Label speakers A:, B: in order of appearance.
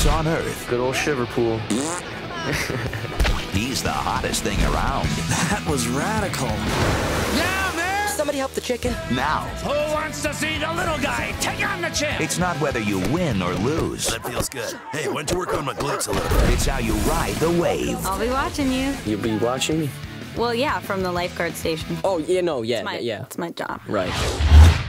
A: place on earth.
B: Good old Shiverpool.
A: He's the hottest thing around.
C: That was radical.
D: Yeah, man!
E: Somebody help the chicken.
A: Now,
D: Who wants to see the little guy take on the champ?
A: it's not whether you win or lose.
C: That feels good. Hey, went to work on my glutes a little bit.
A: It's how you ride the wave.
F: I'll be watching you.
B: You'll be watching me?
F: Well, yeah, from the lifeguard station.
B: Oh, yeah, no, yeah,
F: It's my,
B: yeah.
F: It's my job.
B: Right.